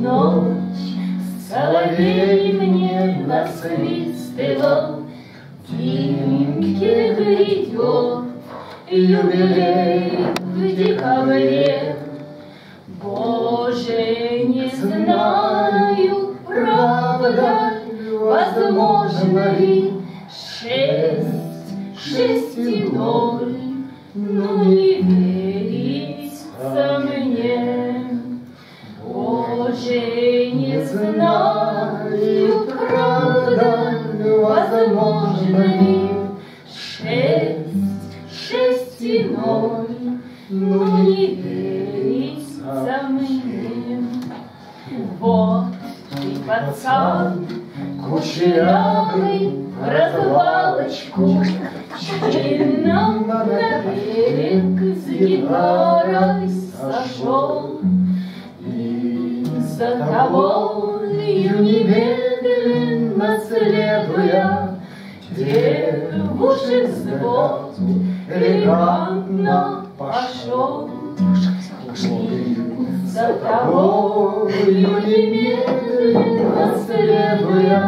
ночь Соловей мне насвистывал Тимке грядет юбилей в декабре Боже, не знаю, правда, возможно ли Шесть, шесть Не знаю, правда, возможно Шесть, шесть ноль, но не верится мне. Вот пацан, кучерявый, в развалочку, Чином на тобою немедленно следуя, Девушек взвод элегантно пошел. За тобою немедленно следуя,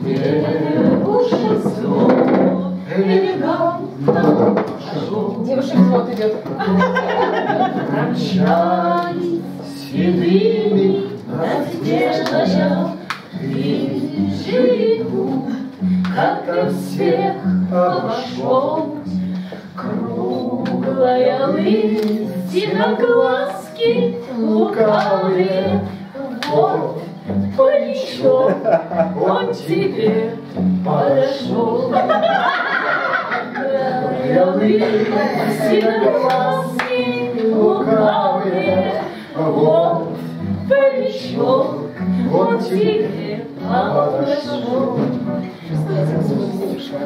Девушек взвод элегантно пошел. Девушек взвод идет. Промчались седыми надеждая, Вижу иду, как-то всех обошел. Круглая лысина, глазки лукавые, Вот плечо он тебе подошел. Лысина, глазки лукавые, Вот плечо он тебе подошел.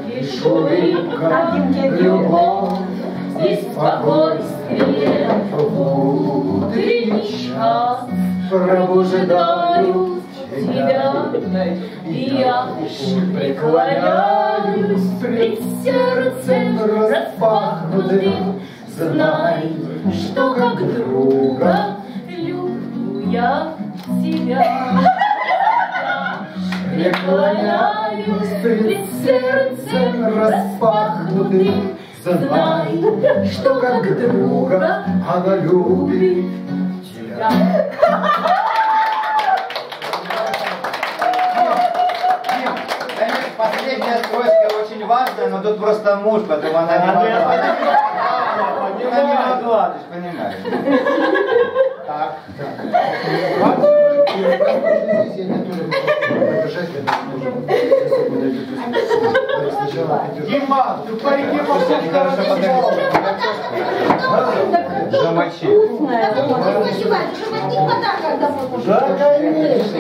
Лишь улыбка, любовь. и спокойствие в утренний час пробуждают тебя. И я преклоняюсь пред сердцем распахнутым, Знай, что как друга тебя. Преклоняюсь пред сердцем распахнутым, Знай, что как друга Она любит тебя. последняя строчка очень важная, но тут просто муж, поэтому она не могла. Она не могла, ты же понимаешь. Так, так. Не тоже. Если сначала. Дима, ты парики Замочи. Вкусная. Да, конечно.